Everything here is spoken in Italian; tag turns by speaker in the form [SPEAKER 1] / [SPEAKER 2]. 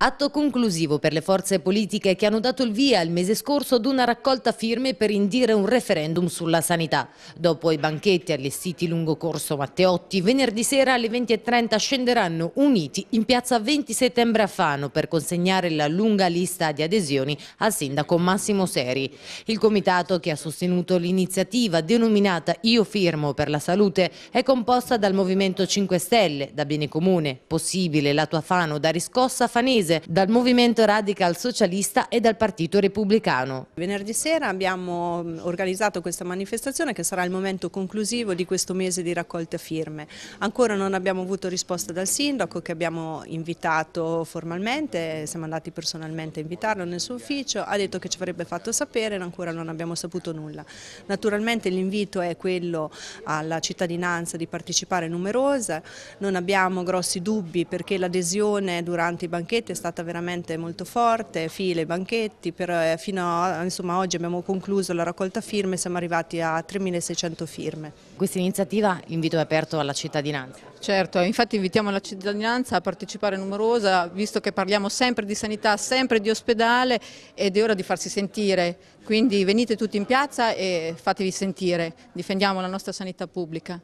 [SPEAKER 1] Atto conclusivo per le forze politiche che hanno dato il via il mese scorso ad una raccolta firme per indire un referendum sulla sanità. Dopo i banchetti allestiti lungo corso Matteotti, venerdì sera alle 20.30 scenderanno uniti in piazza 20 settembre a Fano per consegnare la lunga lista di adesioni al sindaco Massimo Seri. Il comitato che ha sostenuto l'iniziativa denominata Io firmo per la salute è composta dal Movimento 5 Stelle, da Bene Comune, Possibile, La Tua Fano, da Riscossa Fanese, Paese, dal Movimento Radical Socialista e dal Partito Repubblicano.
[SPEAKER 2] Venerdì sera abbiamo organizzato questa manifestazione che sarà il momento conclusivo di questo mese di raccolta firme. Ancora non abbiamo avuto risposta dal sindaco che abbiamo invitato formalmente, siamo andati personalmente a invitarlo nel suo ufficio, ha detto che ci avrebbe fatto sapere, ma ancora non abbiamo saputo nulla. Naturalmente l'invito è quello alla cittadinanza di partecipare numerosa, non abbiamo grossi dubbi perché l'adesione durante i banchetti è stata veramente molto forte, file, banchetti, per, eh, fino a insomma, oggi abbiamo concluso la raccolta firme, siamo arrivati a 3.600 firme.
[SPEAKER 1] Questa iniziativa invito è aperto alla cittadinanza.
[SPEAKER 3] Certo, infatti invitiamo la cittadinanza a partecipare numerosa, visto che parliamo sempre di sanità, sempre di ospedale ed è ora di farsi sentire, quindi venite tutti in piazza e fatevi sentire, difendiamo la nostra sanità pubblica.